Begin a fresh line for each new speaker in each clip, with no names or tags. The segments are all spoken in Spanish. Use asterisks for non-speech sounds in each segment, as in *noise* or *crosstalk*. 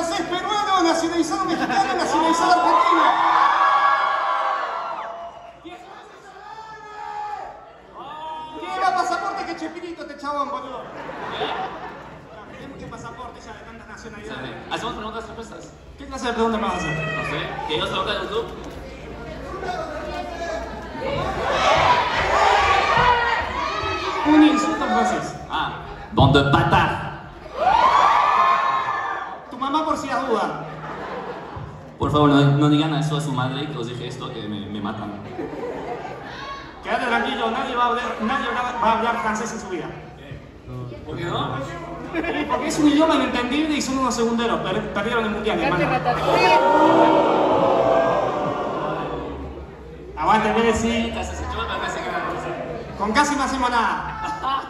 francés peruano, nacionalizado mexicano, nacionalizado argentino. Pasaporte que este chabón, boludo. Tiene mucho pasaporte ya de tantas nacionalidades.
Hacemos preguntas respuestas.
¿Qué clase de pregunta me vas a hacer?
No sé. ¿Que el club?
Un insulto francés.
Ah. Bande de bâtards.
Tu por
favor, no, no digan eso a su madre que os dije esto, que me, me matan.
Quédate tranquilo, nadie va a hablar, nadie va a hablar francés en su vida.
¿Por qué no?
Porque es un idioma inentendible y son unos segunderos. Per- perdieron el mundial, hermano. Aguante, Messi. Con casi no hacemos nada. *laughs*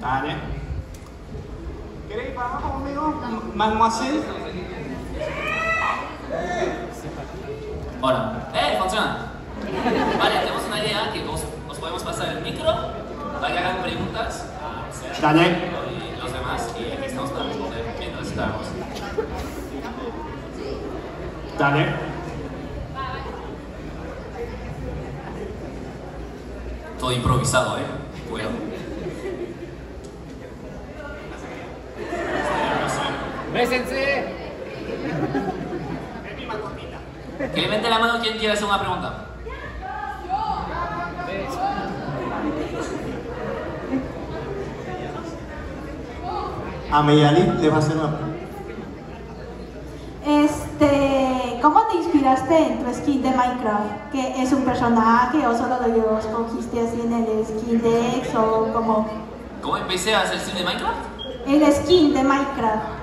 Dale. ¿Queréis ir para abajo conmigo? Mademoiselle.
Ahora, ¡eh! Funciona. Vale, tenemos una idea que os, os podemos pasar el micro para que hagan preguntas a Sergio
Dale.
y los demás y aquí estamos para responder mientras estamos.
Dale.
Todo improvisado, ¿eh? Cuidado.
¡Bésense!
Es.
Que levante la mano quien quiera hacer una pregunta.
A Meyalit le va a hacer una pregunta.
Este, ¿cómo te inspiraste en tu skin de Minecraft? ¿Que es un personaje o solo lo escogiste así en el skin de X o como
¿Cómo empecé a hacer stream de Minecraft?
el skin de Minecraft?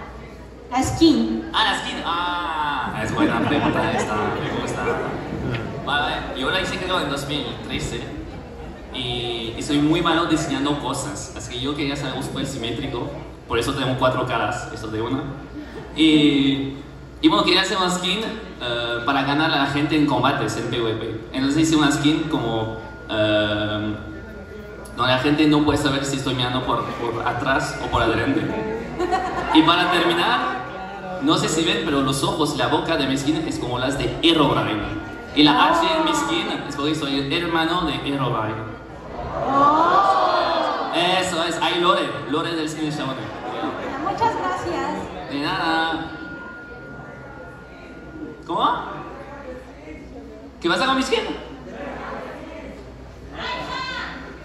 La skin.
Ah, la skin. Ah, es buena pregunta esta. Me gusta. Vale, yo la hice creo en 2013 y, y soy muy malo diseñando cosas. Así que yo quería hacer algo súper simétrico. Por eso tengo cuatro caras, eso de una. Y, y bueno, quería hacer una skin eh, para ganar a la gente en combates, en PvP. Entonces hice una skin como... eh, donde la gente no puede saber si estoy mirando por, por atrás o por adelante. Y para terminar, no sé si ven, pero los ojos y la boca de mi skin es como las de Herobrine. Y la H en mi skin es porque soy el hermano de Herobrine. Eso es, hay Lore, Lore del cine Shaman.
Muchas gracias.
De nada. ¿Cómo? ¿Qué pasa con mi skin?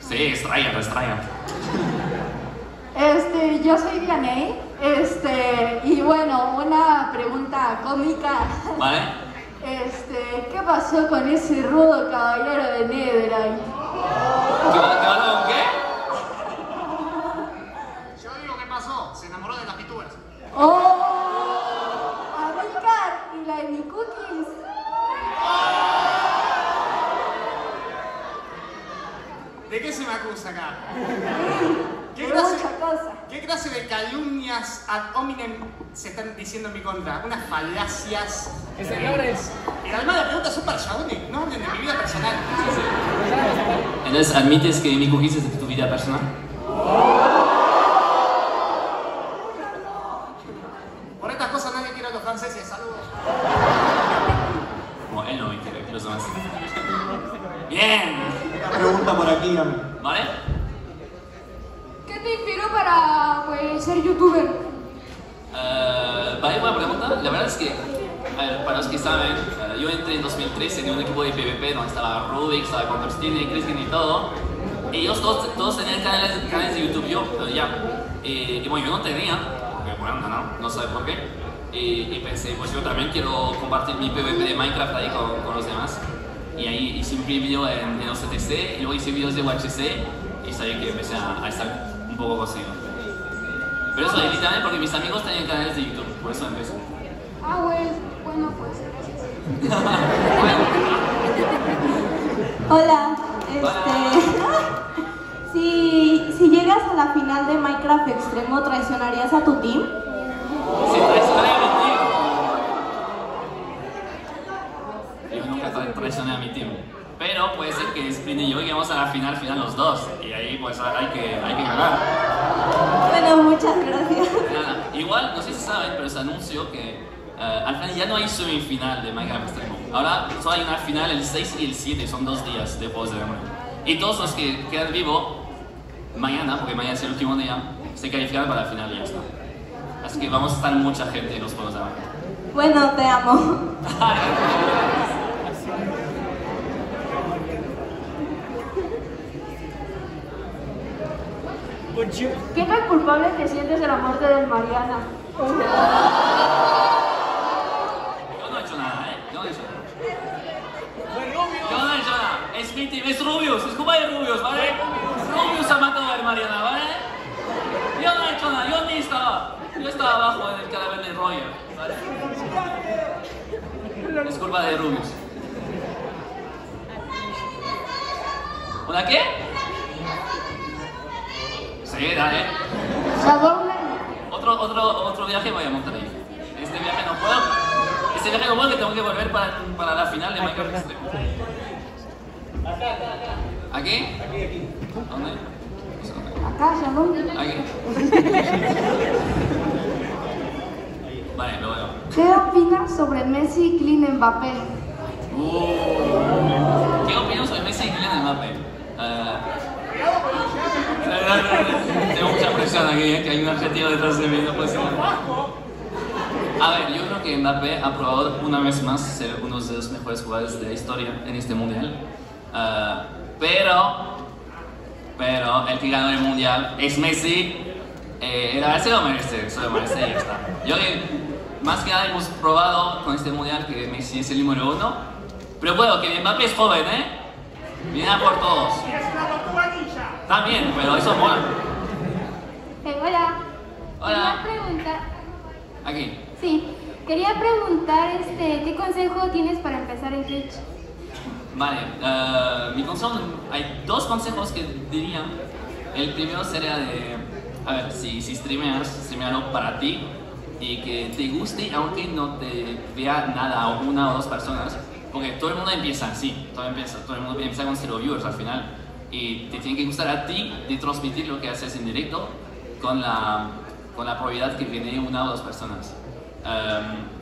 Sí, extraña, extraña.
Este, yo soy Dianey, este, y bueno, una pregunta cómica.
¿Vale?
Este, ¿qué pasó con ese rudo caballero de Netherite?
¿Qué va- qué va con qué?
Yo digo qué pasó. Se enamoró de las pituras.
¡Oh! Amilcar y la de mi cookies.
¿De qué se me acusa acá? *laughs* ¿Qué
De
clase,
mucha cosa.
¿Qué clase de calumnias ad hominem se están diciendo en mi contra? Unas falacias.
¡Que señores!
Y además la pregunta es súper chabones, no hablen de mi vida personal.
Entonces, ¿admites que mi cookies es de tu vida personal? La verdad es que, a ver, para los que saben, eh, yo entré en 2013 en un equipo de PvP donde estaba Rubik, estaba Kristin y todo. Ellos todos, tenían canales, de YouTube, yo eh, ya. Y, y bueno, yo no tenía, porque bueno, no, no, no sé por qué. Y, y pensé, pues yo también quiero compartir mi PvP de Minecraft ahí con, los demás. Y ahí hice un video en, en OCTC, y luego hice videos de UHC, y sabía que empecé a, estar un poco cosido. Pero eso, literalmente porque mis amigos tenían canales de YouTube, por eso empecé.
Ah, pues, bueno, pues, gracias. *laughs*
Hola, este. *laughs* si, si llegas a la final de Minecraft Extremo, ¿traicionarías a tu team?
Sí, traicioné a mi team. Yo nunca tra- traicioné a mi team. Pero puede ser que Sprint y yo lleguemos a la final, final los dos. Y ahí ahí pues hay que, hay que ganar.
Bueno, muchas gracias.
Igual, no sé si saben, pero se anunció que eh, al final ya no hay semifinal de Minecraft Extremo. Ahora solo hay una final el 6 y el 7, son dos días de juegos de hambre. Y todos los que quedan vivos, mañana, porque mañana es el último día, se califican para la final y ya está. Así que vamos a estar mucha gente en los juegos de hambre.
Bueno, te amo. *laughs*
¿Quién es culpable que sientes de la muerte de Mariana?
Yo no he hecho nada, ¿eh? Yo no he hecho nada. Yo no he hecho nada. Es víctima, es Rubius, es culpa de Rubius, ¿vale? Rubius ha matado a Mariana, ¿vale? Yo no he hecho nada, yo ni estaba. Yo estaba abajo en el cadáver de Roger, ¿vale? Es culpa de Rubius. ¿Una qué? Dale.
Shadowland.
Otro, otro, otro viaje voy a Monterrey. Este viaje no puedo. Este viaje no puedo que tengo que volver para, para la final de Minecraft Extreme. ¿Aquí? ¿Dónde? No sé dónde.
Acá, Shadowland.
Aquí. Vale, lo veo.
¿Qué opinas sobre Messi y Kylian Mbappé?
Uh. ¿Qué opinas sobre Messi y Kylian Mbappé? Eh, Tengo mucha presión aquí, ¿eh? que hay un adjetivo detrás de mí, no puede ser. A ver, yo creo que Mbappé ha probado una vez más ser uno de los mejores jugadores de la historia en este mundial. Eh, pero, pero el que ganó el mundial es Messi. Eh, verdad se lo merece, se lo merece y ya está. Yo más que nada hemos probado con este mundial que Messi es el número uno. Pero bueno, que Mbappé es joven, ¿eh? Viene a por todos. También, pero eso mola.
Eh, hola.
Hola.
Quería preguntar,
Aquí.
sí, quería preguntar, este, ¿qué consejo tienes para empezar en Twitch?
Vale, eh, mi consejo, hay dos consejos que diría. El primero sería de, a ver, si, si streameas, streamearlo para ti y que te guste aunque no te vea nada o una o dos personas, porque todo el mundo empieza así, todo, empieza, todo el mundo empieza con cero viewers al final y te tiene que gustar a ti de transmitir lo que haces en directo con la, con la probabilidad que viene una o dos personas. Em,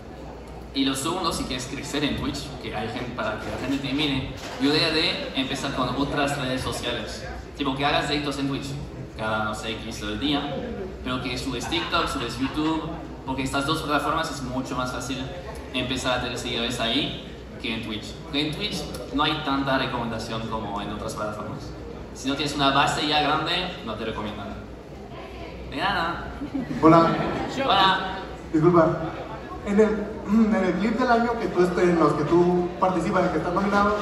y lo segundo, si quieres crecer en Twitch, que hay gente para que la gente te mire, yo diría de empezar con otras redes sociales. Tipo que hagas directos en Twitch, cada, no sé, X del día, pero que subes TikTok, subes YouTube, porque estas dos plataformas es mucho más fácil empezar a tener seguidores ahí que en Twitch. Porque en Twitch no hay tanta recomendación como en otras plataformas. Si no tienes una base ya grande, no te recomiendo nada. De nada.
Hola,
Hola.
disculpa. En el, *clears throat* en el clip del año que tú estés, en los que tú participas, en el que estás nominado,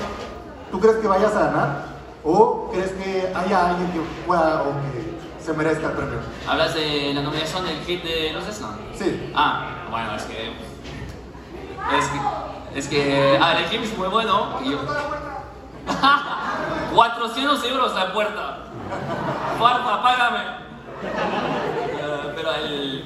¿tú crees que vayas a ganar? ¿O crees que haya alguien que pueda o que se merezca el premio?
¿Hablas de la nominación del clip de los Slam?
Sí.
Ah, bueno, es que. Es que. Es que. Ah, el clip es muy bueno. Y yo. *laughs* *laughs* 400 euros la puerta. Porfa, págame. Eh, pero el.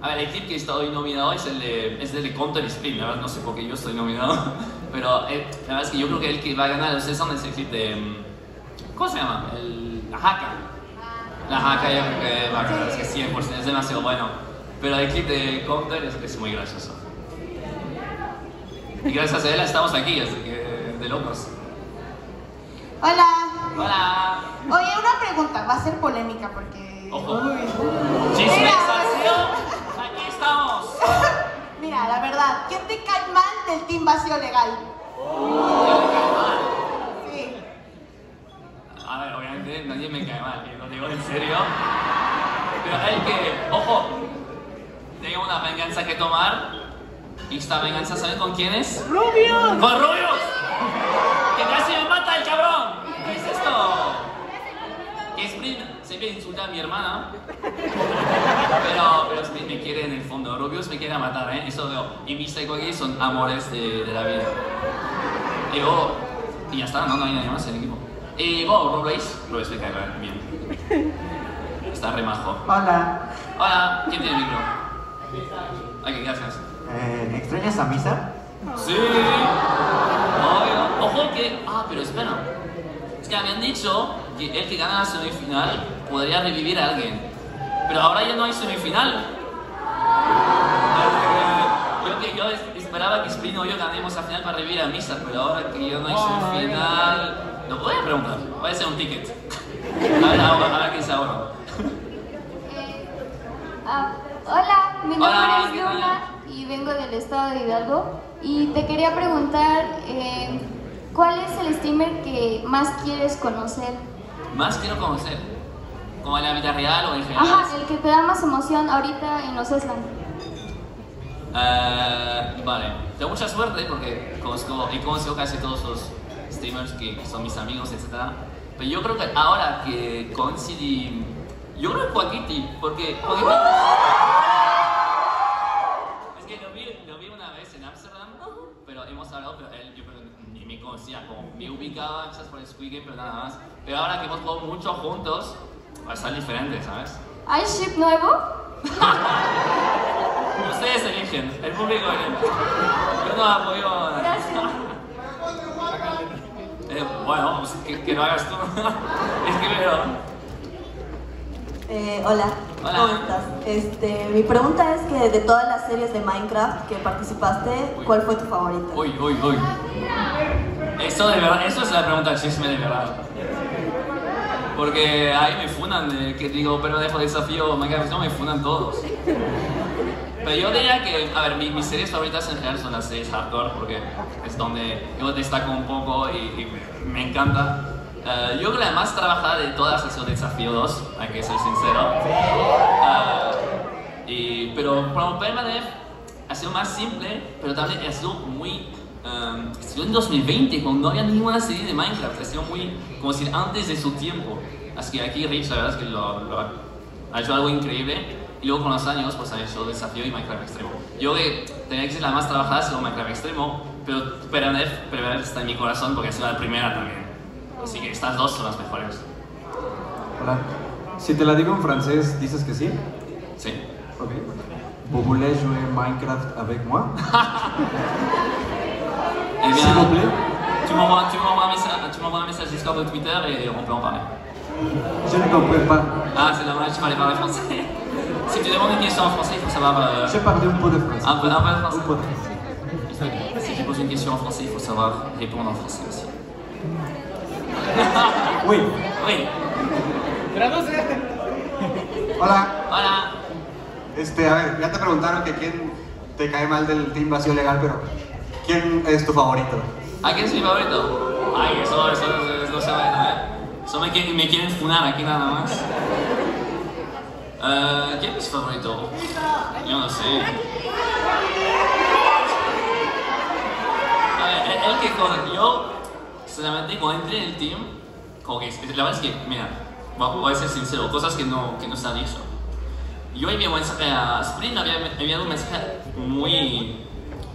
A ver, el clip que está hoy nominado es el de, es el de Counter Strike. La verdad, no sé por qué yo estoy nominado. *laughs* Pero eh, la verdad es que yo creo que el que va a ganar los Slam es el clip de. mm, ¿Cómo se llama? El. La Haka. La Haka yo creo que va a ganar, es que 100%, es demasiado bueno. Pero el clip de Counter es, es muy gracioso. Y gracias a él estamos aquí, así que de locos.
Hola.
Hola.
Oye, una pregunta, va a ser polémica porque.
Ojo. Aquí estamos. *laughs*
Mira, la verdad, ¿quién te cae mal del Team Vacío Legal?
Mal.
Sí.
A ver, obviamente nadie me cae mal, lo digo en serio. Pero hay que, ojo, tengo una venganza que tomar. Y esta venganza, ¿saben con quién es? ¡Rubios! ¡Con Rubios! ¡Que casi me mata el cabrón! ¿Qué es esto? Que Spring siempre insulta a mi hermana. Pero, pero Spring me quiere en el fondo. Rubius me quiere matar, ¿eh? Eso veo. Y Mista y Kogi son amores de, de la vida. Y y ya está, no, no hay nadie más en el equipo. Y bueno, Robles, Robles me cae bien. Está remajo.
Hola.
Hola, ¿quién tiene el micro? Aquí, gracias.
Eh, ¿Extrañas a Misa?
Sí. Oiga, ojo que. Ah, pero espera. Es que habían dicho que el que gana la semifinal podría revivir a alguien. Pero ahora ya no hay semifinal. Eh, Yo, que yo es- esperaba que Spring o yo ganemos la final para revivir a Misa, pero ahora que ya no hay semifinal... Lo voy a preguntar, voy a hacer un ticket. A ver, ahora, a ver qué dice ahora.
Ah, hola, mi nombre
Hola,
es. Luna y vengo del estado de Hidalgo. Y te quería preguntar, eh, ¿cuál es el streamer que más quieres conocer?
Más quiero conocer. Como en la vida real o en general.
Ajá, el que te da más emoción ahorita en los Eslan.
Eh, vale, tengo mucha suerte porque conozco, he conocido casi todos los streamers que son mis amigos, etc. Pero yo creo que ahora que coincidí, yo creo que Joaquiti, porque Joaquiti... Es que lo vi, lo vi una vez en Amsterdam, pero hemos hablado, pero él yo creo que ni me conocía, como me quizás por el Squid Game, pero nada más. Pero ahora que hemos jugado mucho juntos, va a ser diferente, ¿sabes?
¿Hay ship nuevo? *laughs*
Ustedes eligen, el público elige. Yo no apoyo. Eh, bueno, pues que, que lo hagas tú. es que veo.
Eh, hola,
Hola.
¿cómo estás? Este, mi pregunta es que de todas las series de Minecraft que participaste, ¿cuál fue tu favorita?
Uy, uy, uy. Eso de verdad, eso es la pregunta chisme de verdad. Porque ahí me funan de que digo, pero dejo desafío, Minecraft, no me funan todos. Pero yo diría que, a ver, mi- mis series favoritas en general son las series hardcore, porque es donde yo destaco un poco y, y me encanta. Eh, yo creo que la más trabajada de todas ha sido Desafío 2, hay que ser sincero. Eh, y, pero como Permadeath ha sido más simple, pero también ha sido muy... Um, sido en 2020, cuando no había ninguna serie de Minecraft, sido muy, como decir, antes de su tiempo. Así que aquí Rich, la verdad es que lo, lo ha, hecho algo increíble. Y luego con los años, pues ha hecho Desafío y Minecraft Extremo. Yo que tenía que ser la más trabajada, sido Minecraft Extremo, pero Permadeath está en mi corazón porque ha sido la primera también. Así que estas dos son las mejores.
Hola. Si te la digo en francés, ¿dices que sí?
Sí.
Ok. Vous voulez jouer Minecraft avec moi? *laughs*
Eh bien,
S'il vous plaît.
tu m'envoies tu m'envoies un, message- tu m'envoies un message Discord ou Twitter et on peut en parler.
Je ne comprends pas.
Ah, c'est dommage, je parlais parler français. *laughs* Si tu demandes une question en français, il faut savoir. euh,
Je parle un peu de français.
un peu, un peu de français.
Un peu de français.
Si tu poses une question en français, il faut savoir répondre en français aussi. *laughs*
Oui.
Oui.
Hola.
Hola.
Este, a ver, ya te preguntaron que quién te cae mal del Team Vacío Legal, pero ¿quién es tu favorito?
¿A quién es mi favorito? Ay, eso, eso, eso, no se va a ¿eh? Eso me me quieren funar aquí nada más. Eh, ¿Quién es mi favorito? Yo no sé. Ver, el, el que con, yo, sinceramente, cuando entré en el team, como que, la verdad es que, mira, voy a ser sincero, cosas que no, que no han dicho. Yo envié un mensaje a Spring, había enviado un mensaje muy,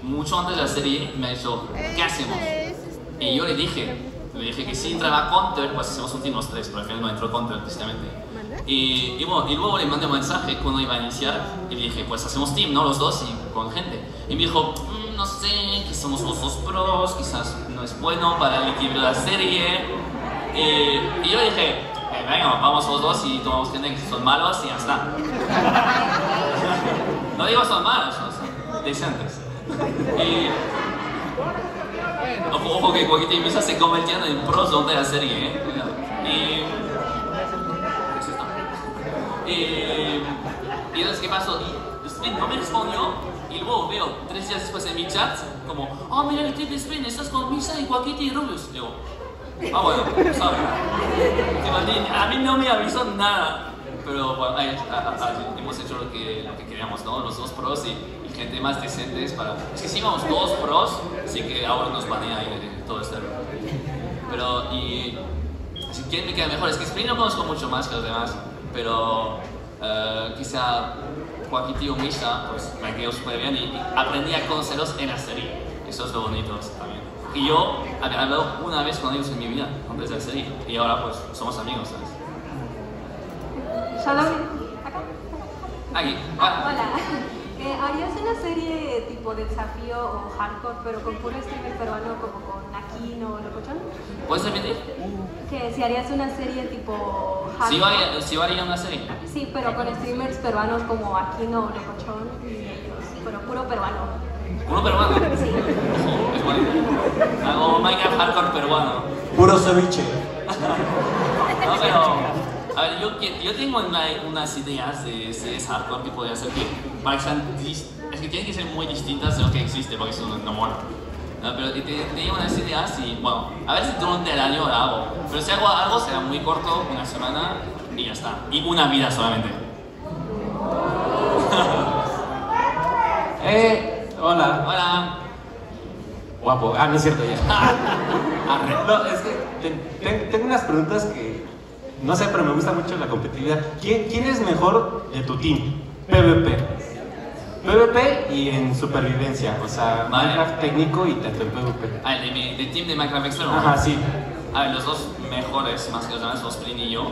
mucho antes de la serie, me ha dicho, ¿qué hacemos? Y yo le dije, le dije que si entraba Counter, pues hacemos un team los tres, pero al final no entró Counter precisamente. Y, y, bueno, y luego le mandé un mensaje cuando iba a iniciar y le dije, pues hacemos team, ¿no? Los dos y con gente. Y me dijo, "Mm, no sé, que somos los dos pros, quizás no es bueno para el equilibrio de la serie. Y, y yo dije, "Eh, venga, vamos los dos y tomamos gente que son malos y ya está. *laughs* no digo son malos, son decentes. Y, Ojo, ojo que Coquita y Misa se convirtieron en pros durante la serie, ¿eh? Y... ¿Qué esto? Y... Entonces, ¿qué pasó? Y no me respondió y luego veo tres días después en mi chat como Oh, mira el clip de estás con Misa y Coquita y Rubius. Digo, ah, bueno, sabe. A mí no me avisó nada. Pero bueno, ahí, a- a- a- hemos hecho lo que, lo que queríamos, ¿no? Los dos pros y, y gente más decentes para... Es que si íbamos todos pros, sí que ahora nos banea ahí de todo este. Pero, y... Si quién me queda mejor, es que Spring no conozco mucho más que los demás, pero eh, quizá Joaquín o Misha, pues me quedó súper bien y, y aprendí a conocerlos en la serie. Eso es lo bonito también. Y yo había hablado una vez con ellos en mi vida, antes de la serie, y ahora pues somos amigos, ¿sabes?
Shalom.
Aquí.
Ah, hola. Eh,
¿harías una serie tipo de desafío o hardcore, pero con puro streamer peruano como con Aquino o Locochón?
¿Puedes repetir?
Que si harías una serie tipo hardcore.
Sí, haría, sí haría una serie.
Sí, pero con streamers peruanos como Aquino o Locochón y ellos, pero puro peruano.
¿Puro peruano?
Sí.
Es bueno. Hago Minecraft hardcore peruano.
Puro ceviche.
No, pero. A ver, yo, yo tengo una- unas ideas de series hardcore que podría ser que Es que tienen que ser muy distintas de lo que existe, porque si no, no mola. No, pero te- te- tengo unas ideas y, bueno, a ver si durante el año lo hago. Pero si hago algo, será muy corto, una semana y ya está. Y una vida solamente. *laughs*
Eh, hola.
Hola.
Guapo. Ah, no es cierto ya. *laughs* No, es que ten- ten- tengo unas preguntas que no sé, pero me gusta mucho la competitividad. ¿Quién, quién es mejor de tu team? PvP. PvP y en supervivencia, o sea, Minecraft técnico y tanto en PvP.
Ah, el de mi del team de Minecraft Extremo.
Ajá, sí.
A ver, los dos mejores, más que los demás, son Spring y yo.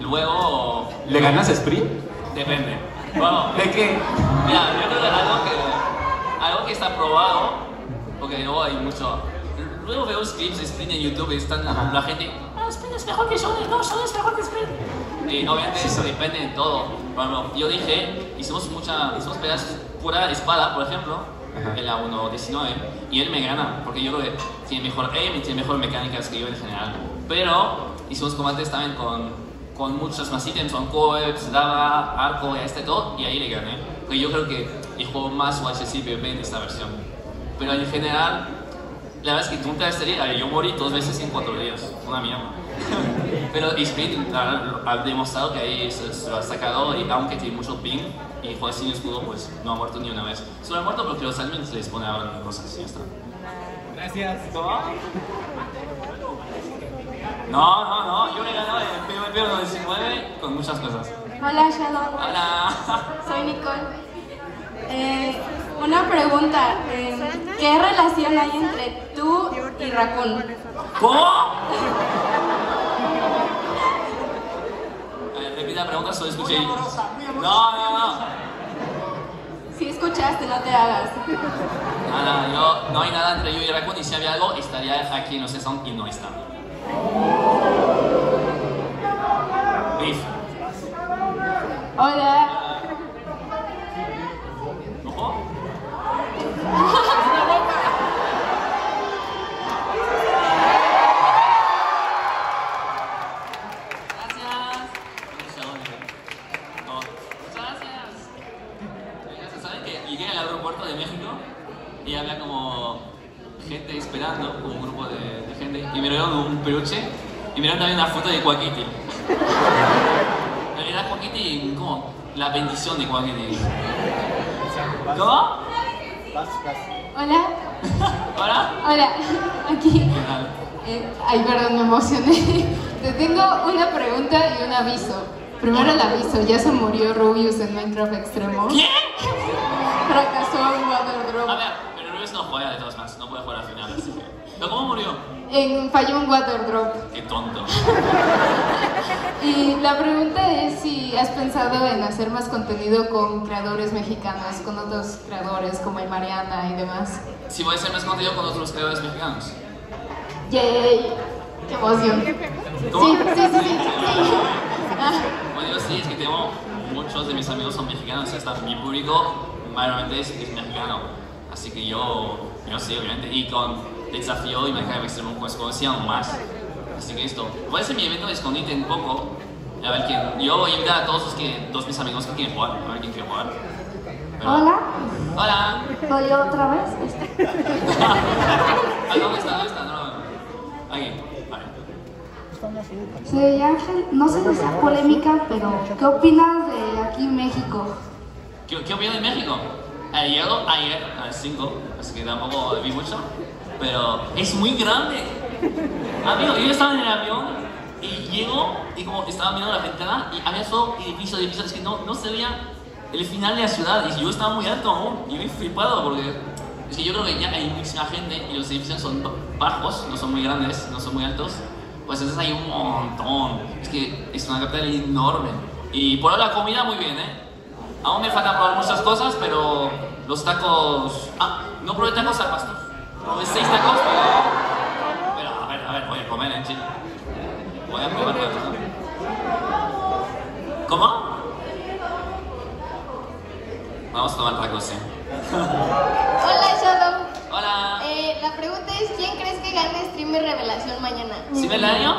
Luego.
¿Le ganas Sprint?
Depende. Bueno,
¿De qué?
Mira, yo creo que algo que, algo que está probado, porque luego hay mucho. Luego veo clips de Sprint en YouTube y están la gente. Ah, Sprint es mejor que Shonen, no, Shonen es mejor que Sprint. Y obviamente eso depende de todo. Ejemplo, yo dije, hicimos mucha, hicimos pedazos pura espada, por ejemplo, en la 1.19, y él me gana, porque yo creo que tiene mejor aim y tiene mejor mecánicas que yo en general. Pero hicimos combates también con, con muchos más ítems, con coebs, daga, arco y este todo, y ahí le gané. Porque yo creo que el juego más UHC en esta versión. Pero en general, la verdad es que nunca estaría, yo morí dos veces en cuatro días, una mierda. *laughs* Pero Spirit ha, ha demostrado que ahí se, se lo ha sacado y aunque tiene mucho ping y juega sin escudo, pues no ha muerto ni una vez. Solo ha muerto porque los admins les ponen ahora cosas y ya está.
Gracias.
¿Cómo? No, no, no, yo he ganado en PvP 19 con muchas cosas.
Hola Shadow.
Hola.
Soy Nicole. Eh, una pregunta. eh, ¿Qué relación hay entre tú y Raccoon?
¿Cómo? A ver, repite la pregunta, solo escuché. No, no, no.
Si escuchaste, no te hagas.
Nada, yo, no hay nada entre yo y Raccoon y si había algo, estaría aquí en los Sound y no está. Beef.
Hola.
De Quackity. Era Quackity como la bendición de Quackity. ¿Cómo?
Hola.
¿Hola?
Hola. Aquí.
¿Qué tal?
Eh, ay, perdón, me emocioné. Te tengo una pregunta y un aviso. Primero el aviso, ya se murió Rubius en Minecraft Extremo.
¿Quién?
Fracasó en Waterdrop.
A ver, pero Rubius no juega de todas maneras, no puede jugar al final, así que... ¿Pero cómo murió?
En, falló un Waterdrop.
Qué tonto. *laughs*
Y la pregunta es si has pensado en hacer más contenido con creadores mexicanos, con otros creadores como el Mariana y demás.
Si voy a hacer más contenido con otros creadores mexicanos.
¡Yay! ¡Qué emoción!
¿Cómo?
Sí, sí, sí, sí. *laughs*
Bueno, sí, es que tengo muchos de mis amigos son mexicanos, hasta mi público mayormente es, es mexicano. Así que yo, yo sí, obviamente. Y con Desafío y Minecraft Extremo pues conocían más. Así que esto, voy a hacer mi evento de escondite un poco. A ver quién. Yo voy a invitar a todos los que, todos mis amigos que quieren jugar. A ver quién quiere jugar. Pero-
Hola.
Hola.
¿Soy yo otra vez? *laughs*
Ah, ¿dónde está? ¿Dónde está? No, no. Aquí. Vale.
Soy Ángel. No sé si sea polémica, pero ¿qué opinas de aquí en México?
¿Qué, qué opino de México? He llegado ayer a las 5, así que tampoco vi mucho. Pero es muy grande. Amigo, yo estaba en el avión y llego y como estaba mirando la ventana y había solo edificios, edificios, es que no, no se veía el final de la ciudad y yo estaba muy alto aún y he flipado porque es que yo creo que ya hay muchísima gente y los edificios son bajos, no son muy grandes, no son muy altos. Pues entonces hay un montón. Es que es una capital enorme. Y por ahora la comida muy bien, ¿eh? Aún me faltan probar muchas cosas, pero los tacos... Ah, no probé tacos al pastor. Probé seis tacos, pero... A ver, a ver, voy a comer en Chile. Voy a probar tacos. ¿Cómo? Vamos a tomar tacos, sí.
Hola, Shadow.
Hola.
Eh, la pregunta es, ¿quién crees que gane Streamer Revelación mañana?
¿Sí me el año?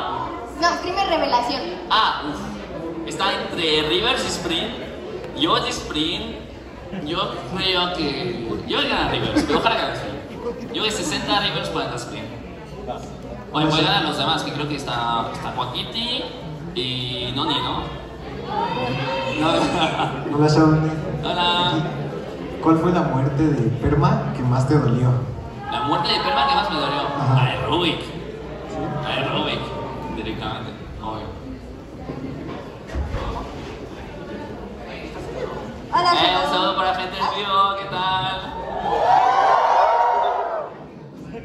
No, Streamer Revelación.
Ah, uff. Está entre Rivers y Sprint. Yo de Sprint, yo creo que... Yo voy a ganar Rivers, pero ojalá gane Sprint. Yo de 60 Rivers, 40 Sprint. Oye, voy a ganar los demás, que creo que está, está Joaquiti y Noni, ¿no? *laughs*
Hola, Shaun.
Hola.
¿Cuál fue la muerte de Perma que más te dolió?
La muerte de Perma que más me dolió. La de Rubik. La de Rubik, directamente. Obvio.
Hola,
Eh, saludo para la gente en vivo, ¿qué tal?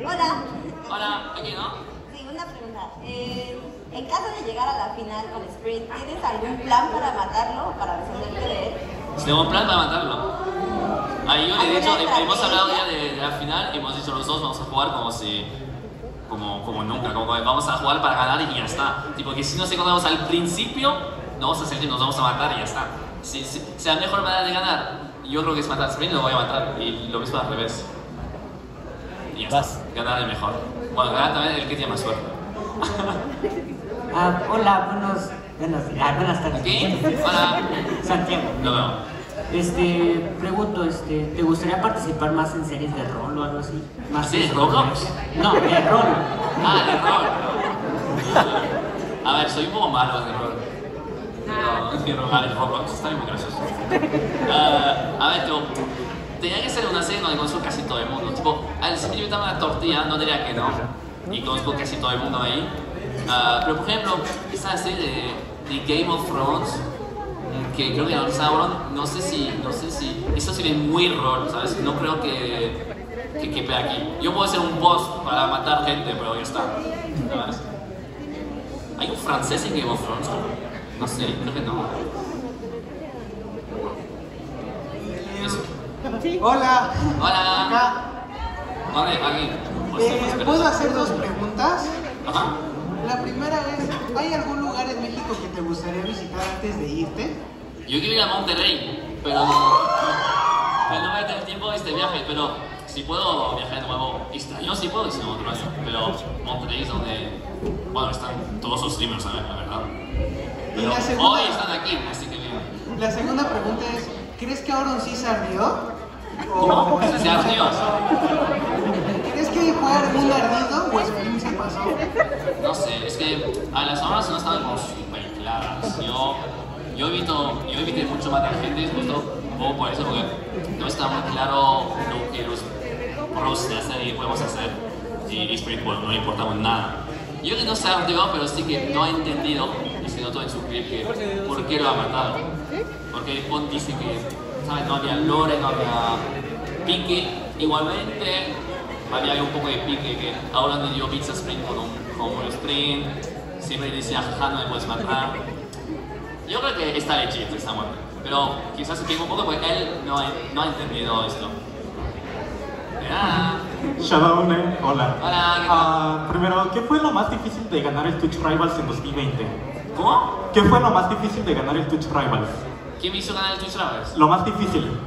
Hola.
Hola, aquí, ¿no?
Sí, una pregunta. Eh, en caso de llegar a la final con Sprint, ¿tienes algún plan para matarlo o para defenderte de él?
Tengo un plan para matarlo. Ahí yo le he dicho, hemos hablado ya de, de la final y hemos dicho los dos vamos a jugar como si. Como, como nunca, como vamos a jugar para ganar y ya está. Tipo que si nos encontramos al principio, no vamos a sentir, nos vamos a matar y ya está. Si, si, si la mejor manera de ganar, yo creo que es matar a Sprint, lo voy a matar. Y lo mismo al revés. Y ya está. Ganar el mejor. Bueno, ganar también el que tiene más suerte. *laughs*
Ah, hola, buenos, buenos, ah, buenas tardes.
¿Qué? Hola. *laughs*
Santiago.
Lo veo.
Este, pregunto, este, ¿te gustaría participar más en series de rol o algo así? Más
¿Sí, de Roblox?
No, de rol.
Ah, de rol. A ver, soy un poco malo de rol. Pero es que rol, el Roblox está muy gracioso. Ah, a ver, yo tenía que ser una serie donde conozco casi todo el mundo. Tipo, al si invitan una tortilla, no diría que no. Y conozco casi todo el mundo ahí. Ah, pero por ejemplo, esta serie de, de Game of Thrones, mm, que creo que Sauron, no sé si, no sé si, eso sería muy rol, ¿sabes? No creo que, que quepe aquí. Yo puedo ser un boss para matar gente, pero ya está. ¿sabes? ¿Hay un francés en Game of Thrones? No sé, creo que no. Eso.
Hola.
Hola.
Acá.
¿Dónde? Aquí. Pues,
Eh. ¿Puedo hacer dos preguntas?
Ajá.
La primera es, ¿hay algún lugar en México que te gustaría visitar antes de irte?
Yo quiero ir a Monterrey, pero, pero no voy a tener tiempo de este viaje, pero si puedo viajar de nuevo, este año sí puedo, si no otro año, pero Monterrey es donde, bueno, están todos los streamers, ¿sabes? La verdad. Pero
la segunda-
hoy están aquí, así que bien.
La segunda pregunta es, ¿crees que Auron sí se ardió?
¿Cómo? ¿Se ardió?
¿Crees que fue muy ardido o Sprint se pasó?
No sé, es que a las horas no estaban como súper claras. Yo, yo evito, yo evité mucho matar gente, justo un poco por eso, porque no está muy claro lo que los pros de la serie podemos hacer y pues, no le importamos nada. Yo que no se ardió, pero sí que no ha entendido, y se notó en su clip, que por qué lo ha matado. Porque Bond dice que, ¿sabes? No había lore, no había pique. Igualmente, había un poco de pique que ahora le dio pizza sprint con un, con un sprint. Siempre decía, jaja, no me puedes matar. Yo creo que está legit esta muerte. Pero quizás se un poco porque él no ha, no ha entendido esto. Ah,
Shadowne, hola.
Hola, ¿qué tal?
Ah, primero, ¿qué fue lo más difícil de ganar el Twitch Rivals en 2020?
¿Cómo?
¿Qué fue lo más difícil de ganar el Twitch Rivals?
¿Quién me hizo ganar el Twitch Lovers?
Lo más difícil.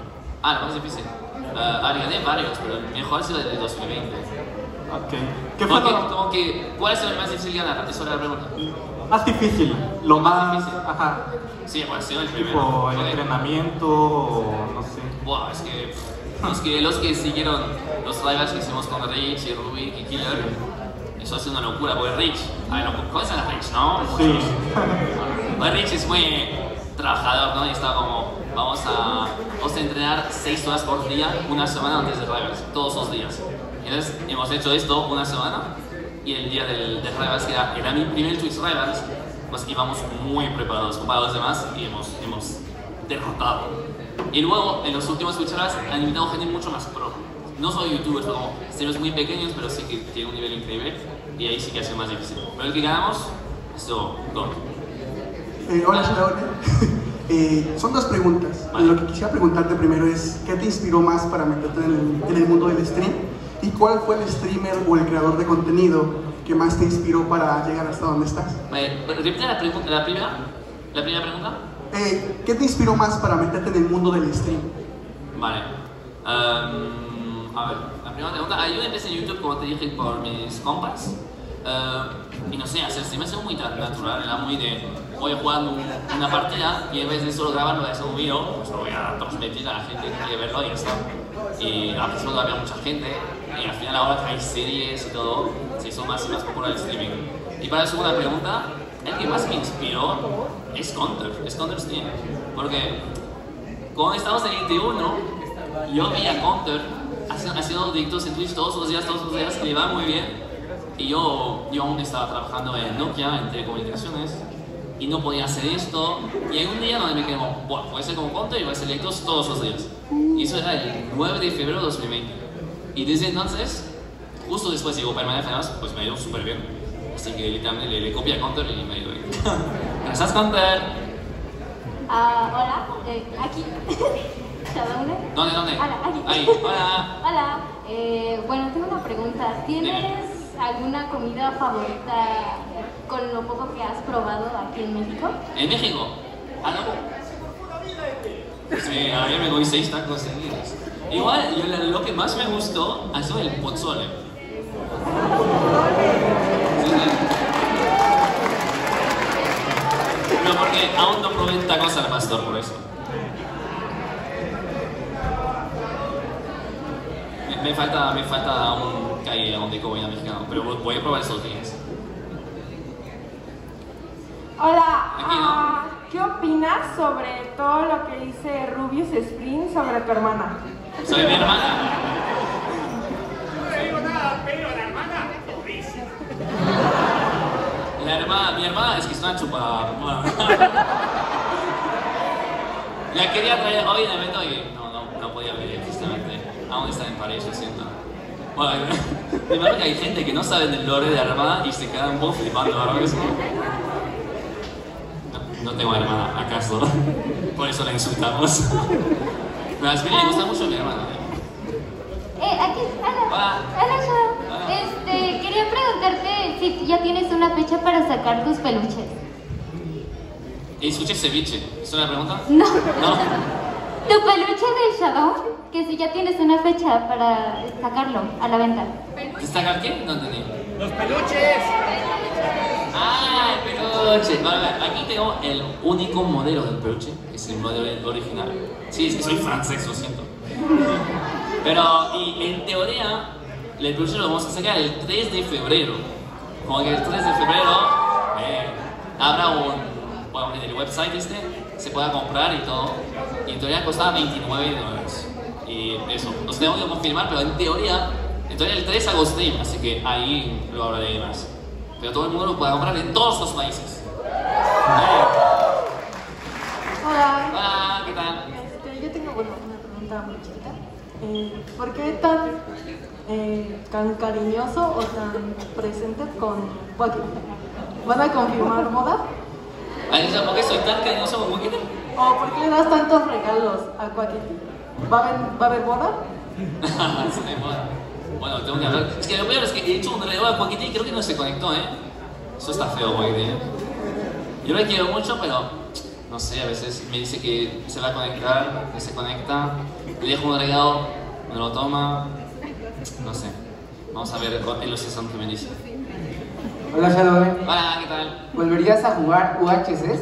Ah, lo más difícil. Uh, ah, gané varios, pero el mejor sido el de 2020.
Ok. ¿Qué fue lo
como que, ¿Cuál es el más difícil ganar? Eso era la pregunta.
más difícil? Lo más...
difícil.
Ajá.
Sí, pues ha sido el primero.
Tipo,
Fue-
entrenamiento o no sé.
Buah, es que, es que los que siguieron los rivals que hicimos con Rich y Rubik y Killer, eso ha sido una locura, porque Rich, a ver, ¿conoces a Rich, no?
Sí.
Pues Rich es muy trabajador, ¿no? Y está como, vamos a, vamos a entrenar 6 horas por día, una semana antes de Rivals, todos los días. Entonces, hemos hecho esto una semana y el día del, del Rivals, que era, era mi primer Twitch Rivals, pues íbamos muy preparados comparado a los demás y hemos, hemos derrotado. Y luego, en los últimos Twitch Rivals, han invitado gente mucho más pro. No solo youtubers, pero como streamers muy pequeños, pero sí que tienen un nivel increíble y ahí sí que ha sido más difícil. Pero el que ganamos, sido God.
Eh, hola, Shadow. *laughs*
Eh, son dos preguntas. Lo que quisiera preguntarte primero es, ¿qué te inspiró más para meterte en el, en el mundo del stream? ¿Y cuál fue el streamer o el creador de contenido que más te inspiró para llegar hasta donde estás?
Repite la, pregunta- la primera. La primera pregunta.
Eh, ¿Qué te inspiró más para meterte en el mundo del stream?
Vale. Em, a ver, la primera pregunta. Ah, yo empecé en YouTube, como te dije, por mis compas. Eh, y no sé, hacer stream ha sido muy natural, era muy de voy jugando un- una partida y en vez de solo grabarlo hacer un video, pues lo voy a transmitir a la gente que quiere verlo y está. Y al principio no había mucha gente y al final ahora que hay series y todo, se hizo más y más popular el streaming. Y para la segunda pregunta, el que más me inspiró es Counter, es Counter Stream. Porque cuando estábamos en 21, yo veía Counter haciendo, directos en Twitch todos los días, todos los días, y le iba muy bien. Y yo, yo aún estaba trabajando en Nokia, en telecomunicaciones, y no podía hacer esto. Y hay un día donde me quedé como, bueno, voy a ser como Counter y voy a hacer directos todos los días. Y eso era el 9 de febrero de 2020. Y desde entonces, justo después llegó Permanent Finance, pues me ha ido súper bien. Así que literalmente le, le copié a Counter y me ha ido bien. *laughs* Gracias, Counter.
Ah, hola, eh, aquí. *laughs* Shadowne.
¿Dónde, dónde?
Hola, aquí.
Ahí, hola. *laughs*
Hola, eh, bueno, tengo una pregunta. ¿Tienes alguna comida favorita con lo poco que has probado aquí en México?
¿En México? ¿Ah? Sí, ayer me comí seis tacos seguidos. Igual, yo, lo- que más me gustó ha sido el pozole. No, porque aún no probé tacos al pastor, por eso. Me, me falta, me falta un calle donde comida mexicana, pero voy- a probar esos días.
Hola,
Aquí no.
ah, ¿qué opinas sobre todo lo que dice Rubius Spring sobre tu hermana?
Soy mi hermana.
No digo nada, pero la hermana.
La hermana, mi hermana es que es una chupada. *laughs* La quería traer hoy en el evento y no, no, no podía venir, tristemente. Aún está en París, lo siento. Bueno, que hay gente que no sabe del lore de la hermana y se queda un poco flipando mismo. No, no tengo hermana, ¿acaso? Por eso la insultamos. Pero a Spiri le gusta mucho mi hermana.
Eh, aquí, hola. Hola, Shadow. Este, quería preguntarte si ya tienes una fecha para sacar tus peluches.
¿Y escuché ceviche? ¿Es una pregunta?
No.
No. *laughs*
Tu peluche de Shadow, que si ya tienes una fecha para sacarlo a la venta.
¿Destacar qué? No entendí.
¡Los peluches!
¡Ah, el peluche! Vale, vale, aquí tengo el único modelo del peluche, que es el modelo original. Sí, es que soy francés, lo siento. Pero, y en teoría, el peluche lo vamos a sacar el 3 de febrero. Como que el 3 de febrero eh, habrá un. Bueno, en el website este se pueda comprar y todo. Y en teoría costaba 29 dólares. Y eso, los tengo que confirmar, pero en teoría, en teoría el 3 hago stream, así que ahí lo hablaré más. Pero todo el mundo lo puede comprar en todos los países.
Hola.
Hola, ¿qué tal?
Este, yo tengo bueno, una pregunta muy chiquita. Eh, ¿Por qué tan, eh, tan cariñoso o tan presente con Joaquín? ¿Van a confirmar?
Ay, sea, ¿Por qué soy tan cariñoso con Joaquín?
¿O por qué le das tantos regalos a Joaquín? ¿Va a haber, ¿va a haber boda? *laughs*
Bueno. Bueno, tengo que hablar. Es que lo peor es que he hecho un regalo a Joaquín y creo que no se conectó, ¿eh? Eso está feo, Joaquín. ¿eh? Yo le quiero mucho, pero no sé, a veces me dice que se va a conectar, que se conecta, le dejo un regalo, no lo toma, no sé. Vamos a ver los season que me dice.
Hola Shadow.
Hola, ¿qué tal?
¿Volverías a jugar UHCs?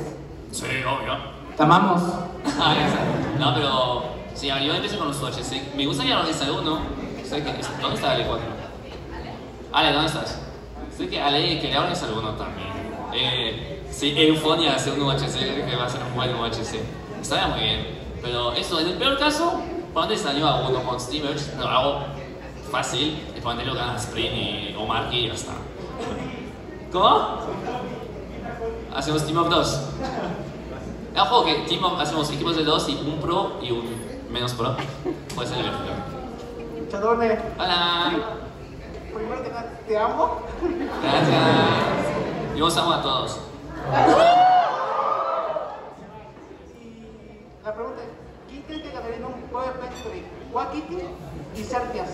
Sí, obvio.
Te amamos. *laughs*
No, pero sí, a ver, yo empecé con los UHC. Me gusta ya organizar uno. Sé que, ¿Dónde está Ale 4? Ale, ¿dónde estás? Sé que Ale quería organizar uno también. Eh, sí, Eufonia hace un UHC, que va a ser un buen UHC. Estaría muy bien. Pero eso, en el peor caso, ponte este año a uno con streamers, lo hago fácil, y ponerlo gana Spring y Omar y ya está. ¿Cómo? Hacemos Team of 2. Ojo que Team of hacemos equipos de dos y un pro y un menos pro. Puede ser divertido.
Chadone,
Hola.
primero que nada, te amo.
Gracias. Yo os amo a todos.
La pregunta es, ¿quién cree que ganaría en un PvP entre Wakiti y Serpias?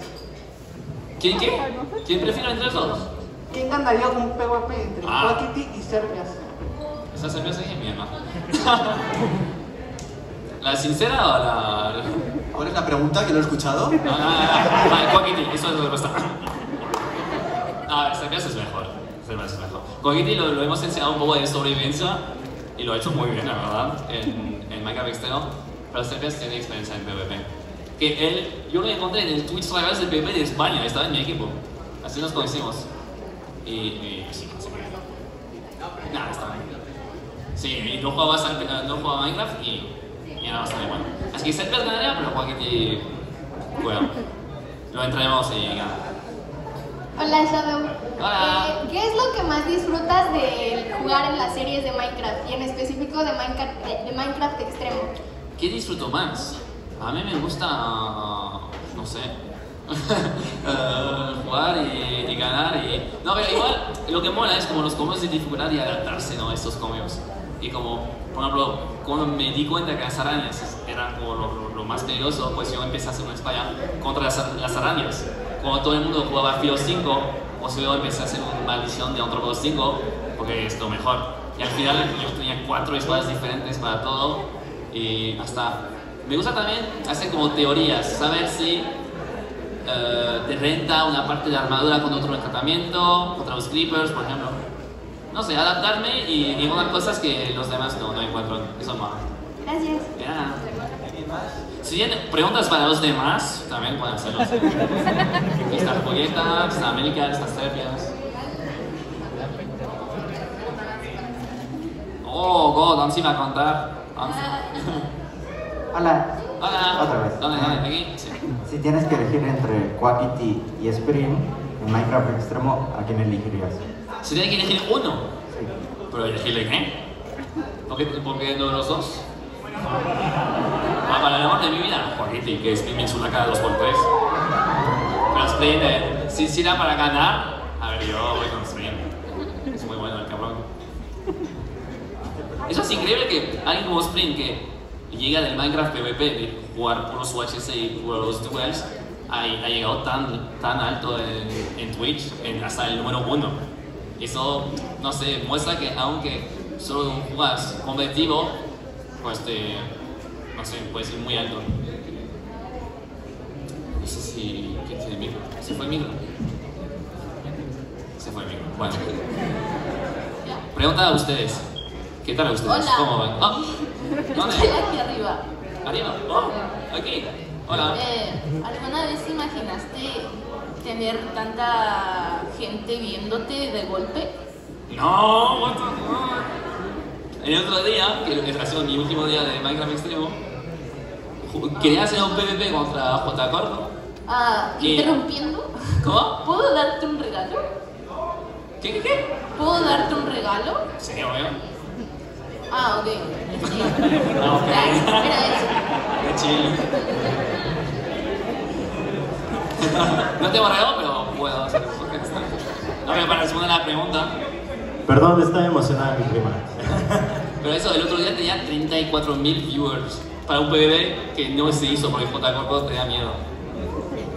¿Quién qué? ¿Quién prefiere entre los dos?
¿Quién ganaría un PvP entre
Ah.
Wakiti y Serpias?
Esa cerveza es mi alma. *laughs* ¿La sincera o la.?
¿Cuál es la pregunta que no he escuchado?
No, no, no, no. Vale, Quackity, eso es la respuesta. A ver, cerveza es mejor. Cerveza es mejor. Quackity lo, lo hemos enseñado un poco de sobrevivencia y lo ha hecho muy bien, la verdad, en, en Minecraft Extremo. Pero cerveza tiene experiencia en PvP. Que él, yo lo encontré en el Twitch Rivals de PvP de España, estaba en mi equipo. Así nos conocimos. Y, y sí, sí. Nada, está bien. Sí, y no jugaba, no jugaba Minecraft y era bastante bueno. Así que Serpent ganaría, pero Quackity, bueno, lo entraremos y gana.
Hola Shadow.
Hola.
Eh, ¿Qué es lo que más disfrutas de jugar en las series de Minecraft y en específico de Minecraft, de, de Minecraft Extremo?
¿Qué disfruto más? A mí me gusta, no sé, eh, *laughs* jugar y, y ganar y... No, pero igual lo que mola es como los combos de dificultad y adaptarse ¿no? a estos combos. Y como, por ejemplo, cuando me di cuenta que las arañas eran como lo, más peligroso, pues yo empecé a hacer una espada contra las, arañas. Cuando todo el mundo jugaba Filo 5, pues yo empecé a hacer una maldición de Anthropos 5, porque es lo mejor. Y al final yo tenía cuatro espadas diferentes para todo y hasta... Me gusta también hacer como teorías, saber si te renta una parte de armadura con otro tratamiento, contra los creepers, por ejemplo. No sé, adaptarme y, y cosas que los demás no, no encuentran. Eso mola.
Gracias.
Si tienen preguntas para los demás, también pueden hacerlo. Está Julieta, está América, está Serbias. Oh, God, Ansi va a contar. *laughs*
Hola.
Hola.
Otra vez.
¿Dónde? ¿Dónde? ¿Aquí? Sí.
Si tienes que elegir entre Quackity y Spring en Minecraft Extremo, ¿a quién elegirías?
Se tiene que elegir uno. ¿Pero elegirle qué? ¿Por qué, por qué no los dos? Ah, para el amor de mi vida, Juaniti, que es mi la cara dos por tres. Pero Spring, eh, si, si era para ganar, a ver, yo voy con Spring. Es muy bueno el cabrón. Eso es increíble que alguien como Spring, que llega del Minecraft PvP, de jugar puros UHC y puros duels, ha, ha llegado tan, tan alto en, en Twitch, en hasta el número uno. Eso, no sé, muestra que aunque solo juegas competitivo, pues te, no sé, puedes ir muy alto. No sé si, ¿qué tiene micro? ¿Se fue el micro? Se fue el micro, bueno. Pregunta a ustedes. ¿Qué tal a ustedes?
Hola.
¿Cómo van? Ah, *laughs* ¿Dónde?
Estoy aquí arriba.
Arriba. Oh, aquí. Hola.
Eh, ¿Alguna vez imaginaste tener tanta gente viéndote de golpe?
No, what the fuck? El otro día, que ha sido mi último día de Minecraft Extremo, quería hacer un PvP contra J. Cordo.
Ah,
¿Qué?
interrumpiendo.
¿Cómo?
¿Puedo darte un regalo?
¿Qué, qué, qué?
¿Puedo darte un regalo?
Sí, obvio.
Ah, ok. *laughs*
No, ok.
Era eso.
Qué chill. No tengo regalo, pero puedo hacer eso. No, pero para responder la pregunta,
Perdón, está emocionada mi prima.
Pero eso, el otro día tenía 34.000 viewers para un PvP que no se hizo porque J. Corco tenía miedo.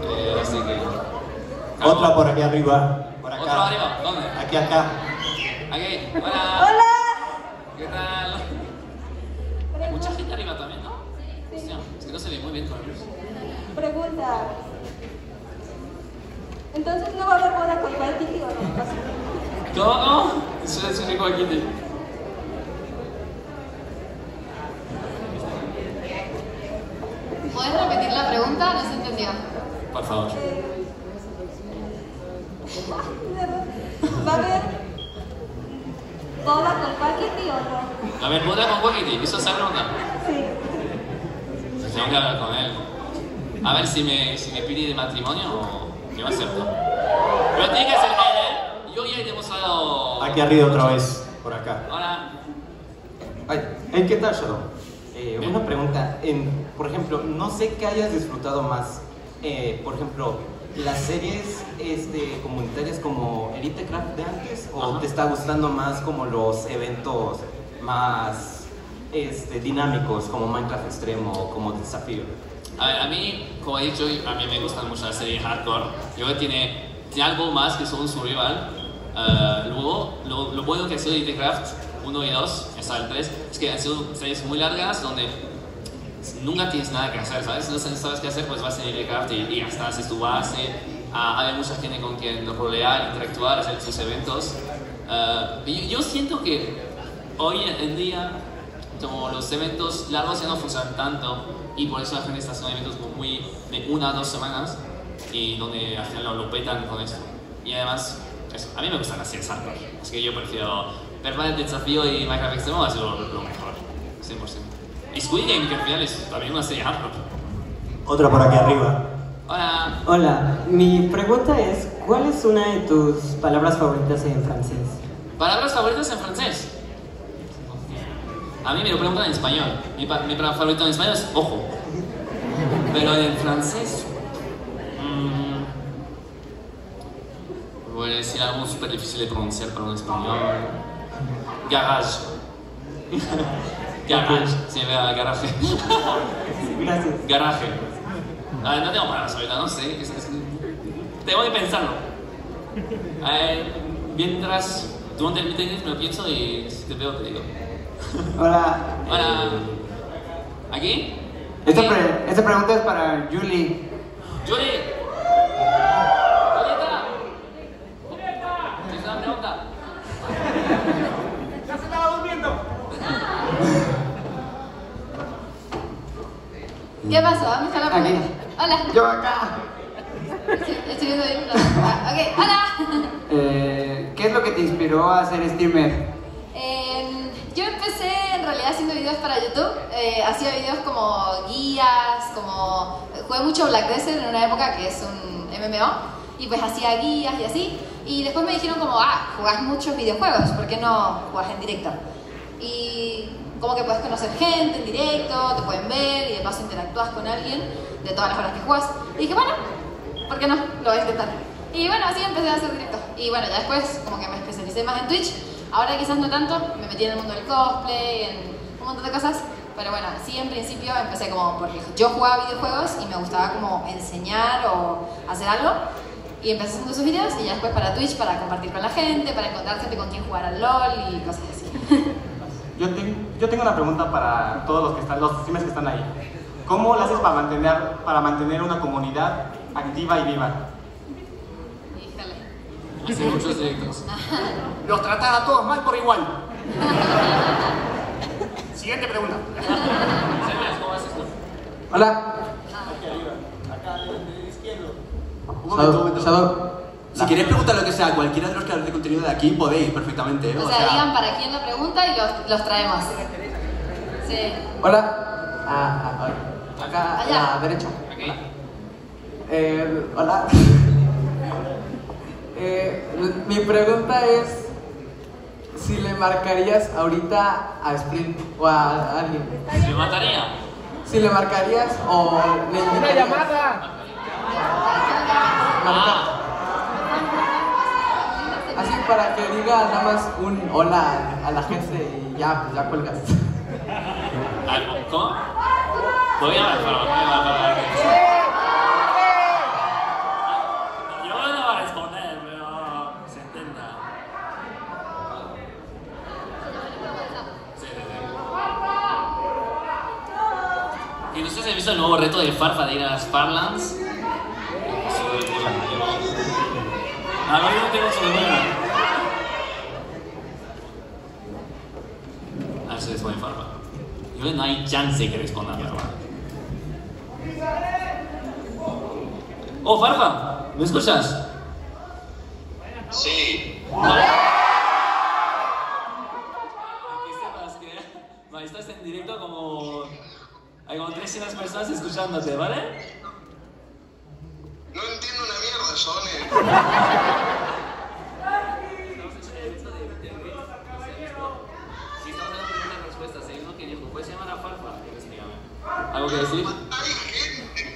Eh, así que.
Otra por aquí arriba. Por acá.
¿Otro arriba? ¿Dónde?
Aquí, acá.
Aquí. Hola.
Hola.
¿Qué tal? Hay mucha gente arriba también, ¿no? Hostia, es que no se ve muy bien con la luz.
Pregunta. Entonces no va a haber boda con Waikiki o no?
¿Cómo? ¿Cómo? Eso es único aquí. de-
¿Puedes repetir la pregunta? No se entendió.
Por favor.
¿Va a haber boda con Waikiki o no?
A ver, ¿podrá con Wakiti? ¿Eso es la pregunta?
Sí.
Pues tengo que hablar con él. A ver si me, si me pide de matrimonio o yo acepto. Pero tiene que ser él, ¿eh? Yo ya he demostrado.
Aquí arriba otra vez. Por acá.
Hola.
Ay, hey, ¿qué tal, Shadow? Eh, una pregunta. En, por ejemplo, no sé qué hayas disfrutado más. Eh, por ejemplo, las series este, comunitarias como Elite Craft de antes o
Ajá.
te está gustando más como los eventos más este, dinámicos como Minecraft Extremo o como Desafío?
A, ver, a mí, como he dicho, a mí me gusta mucho la serie Hardcore. Yo creo que tiene, tiene algo más que solo un survival. Eh, luego, lo, lo bueno que ha sido Craft 1 y 2, hasta el 3, es que han sido series muy largas donde nunca tienes nada que hacer, ¿sabes? No sabes qué hacer, pues vas a Craft y, y ya está, haces tu base. Ah, hay mucha gente con quien rolear, interactuar, hacer sus eventos. Eh, y yo siento que hoy en día como los eventos largos ya no funcionan tanto y por eso la gente está haciendo eventos como muy de una a dos semanas y donde al final lo, lo petan con esto. Y además, eso, a mí me gustan las series hardcore, así que yo prefiero Permanent Desafío y Minecraft Extremo va a ser lo, lo mejor, 100%. Y Squid Game, que al final es también una serie hardcore.
Otra por aquí arriba.
Hola.
Hola, mi pregunta es, ¿cuál es una de tus palabras favoritas en francés?
Palabras favoritas en francés. A mí me lo preguntan en español. Mi, mi palabra favorita en español es ojo. Pero en francés. mm, voy a decir algo súper difícil de pronunciar para un español. Garage. *laughs* Garage. Sí, vea, garaje. *laughs*
Gracias.
Garaje. Ah, no tengo palabras ahorita, no sé. es- es- Tengo que pensarlo. Eh, mientras durante el meeting me lo pienso y si te veo te digo. *laughs*
Hola.
Hola. ¿Aquí?
Esta, pre- esta pregunta es para Julie.
Julie. Julieta. ¿Tienes una pregunta? *laughs*
Ya se estaba durmiendo. *laughs*
¿Qué pasó? ¿Dónde está la
Aquí.
pregunta? Hola.
Yo acá.
Estoy, viendo ahí. Ok, hola.
Eh, ¿Qué es lo que te inspiró a ser streamer?
Eh, yo empecé en realidad haciendo videos para YouTube. Eh, hacía videos como guías, como... Jugué mucho Black Desert en una época que es un MMO. Y pues hacía guías y así. Y después me dijeron como, ah, jugás muchos videojuegos, ¿por qué no jugás en directo? Y como que puedes conocer gente en directo, te pueden ver y de paso interactúas con alguien de todas las horas que jugás. Y dije, bueno, ¿por qué no? Lo voy a intentar. Y bueno, así empecé a hacer directo. Y bueno, ya después como que me especialicé más en Twitch. Ahora quizás no tanto, me metí en el mundo del cosplay, en un montón de cosas. Pero bueno, sí en principio empecé como porque yo jugaba videojuegos y me gustaba como enseñar o hacer algo. Y empecé haciendo esos videos y ya después para Twitch, para compartir con la gente, para encontrar gente con quien jugar al LOL y cosas así. *laughs*
Yo, ten- yo tengo una pregunta para todos los que están, los streamers que están ahí. ¿Cómo lo haces para mantener, para mantener una comunidad activa y viva?
Hace muchos directos. *laughs*
Los tratas a todos mal por igual. *laughs* Siguiente pregunta.
¿Cómo haces tú?
Hola. Shadow. Shadow.
Si queréis preguntar lo que sea a cualquiera de los creadores de contenido de aquí, podéis perfectamente. ¿eh?
O sea, digan para quién la pregunta y los, los traemos. Sí.
Hola. Ah, ah, acá a
Allá.
la derecha. Eh, hola. *laughs* Eh, mi pregunta es si le marcarías ahorita a Sprint o a alguien.
¿Me mataría?
Si le marcarías o le
¡Una llamada!
Así para que diga nada más un hola a la gente y ya, pues ya cuelgas.
Ah, ¿Cómo? Voy a bajar, voy a bajar. Yo no voy a responder, pero se intenta. Sí, sí, sí. ¿Y no si has visto el nuevo reto de Farfa de ir a las Farlands? A ver, yo tengo su. A ver si responde Farfa. Yo no hay chance que responda Farfa. Oh, Farfa, ¿me escuchas?
Sí.
Que sepas que estás en directo como... Hay como 300 personas escuchándote, ¿vale?
No entiendo una mierda, Sone.
¿puedes llamar a Farfa? ¿Algo que decir?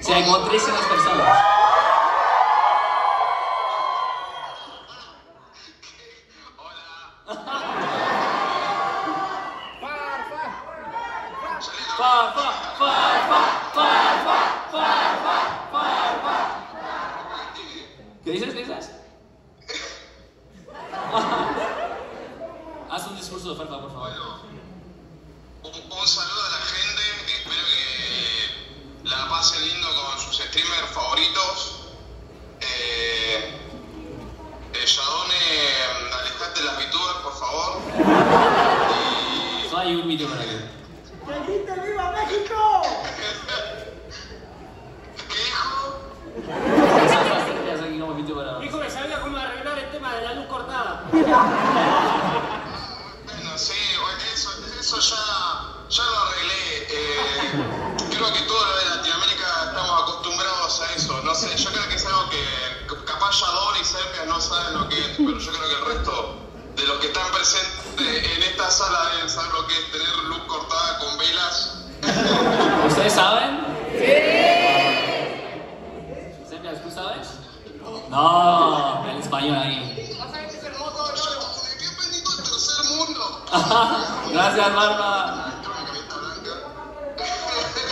Sí, hay como 300 personas.
Serpia no saben lo que es, pero yo creo que el resto de los que están presentes en esta sala deben saber lo que es tener luz cortada con velas.
¿Ustedes saben? Sí. Sergio, ¿tú sabes? No, el español ahí. *laughs* Gracias, Marta.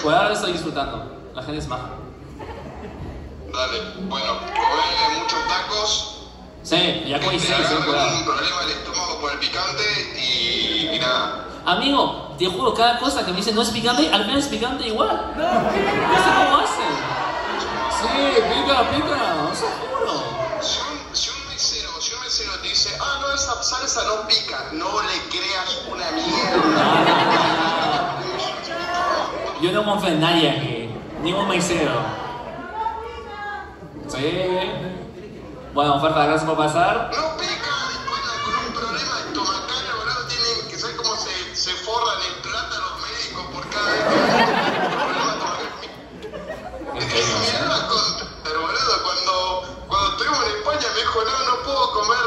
Pues ahora estoy disfrutando. La gente es maja.
Dale, bueno, comé muchos tacos.
Sí, ya ten
agarré
cuidado.
un problema del estómago por el picante y, y nada.
Amigo, te juro, cada cosa que me dicen no es picante, al final es picante igual. No sé cómo hacen. Sí, pica, pica, no sé, juro.
Si un, si un mesero, si un mesero te dice, ah, no, esa salsa no pica, no le creas una mierda.
Yo no confío en nadie aquí, ningún mesero. Sí. Bueno, Farta, gracias por pasar.
No pica, después con un problema estomacal, boludo, tienen que saber cómo se, se forran en plata los médicos por cada vez que tienen un problema estomacal. Es mierda contar, boludo, cuando, cuando estuvimos en España me dijo, no, no puedo comer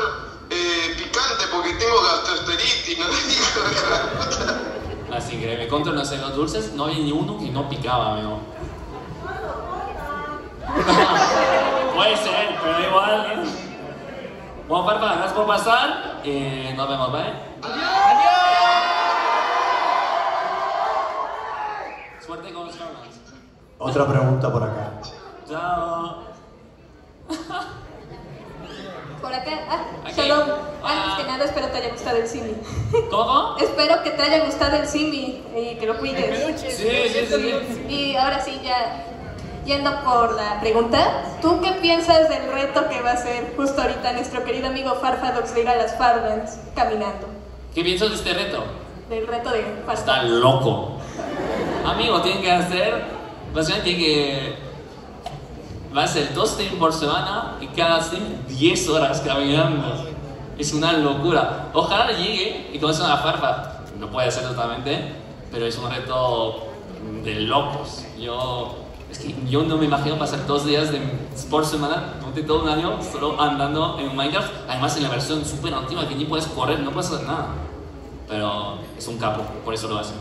eh, picante porque tengo gastroenteritis, no *laughs* dijo,
Así que me contra no sé, los dulces no había ni uno que no picaba, amigo. *laughs* Puede ser, pero igual. ¿eh? Bueno, Farfa, gracias por pasar. Eh, nos vemos, ¿vale? Suerte con los Farmans.
Otra pregunta por acá.
Chao. *laughs*
Por acá, ah,
Aquí.
Shalom. Antes que nada, espero te haya gustado el simi. *laughs*
¿Cómo?
espero que te haya gustado el simi y que lo cuides.
Sí, sí, sí.
Y ahora sí, ya yendo por la pregunta, ¿tú qué piensas del reto que va a ser justo ahorita nuestro querido amigo Farfadox de ir a las Fardens caminando?
¿Qué piensas de este reto?
Del reto de Farfadox.
Está loco. Amigo, tienen que hacer. Básicamente tiene que. Va a ser dos streams por semana y cada stream 10 horas caminando. Es una locura. Ojalá llegue y comience una farfa. No puede ser totalmente, pero es un reto de locos. Yo. Yo no me imagino pasar dos días de, por semana, durante todo un año, solo andando en Minecraft. Además, en la versión súper antigua que ni puedes correr, no puedes hacer nada. Pero es un capo, por eso lo hace.